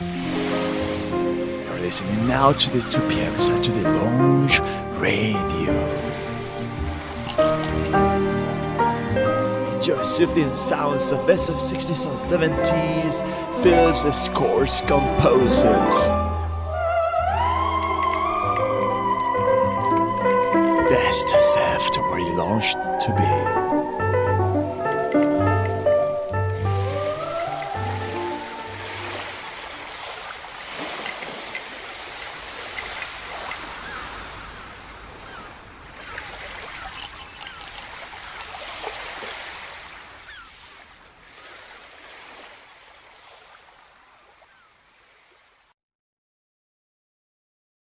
You're listening now to the 2 p.m. Saturday Lounge Radio. Enjoy soothing sounds of SF60s and 70s films and scores composers. Best self to where you launched to be.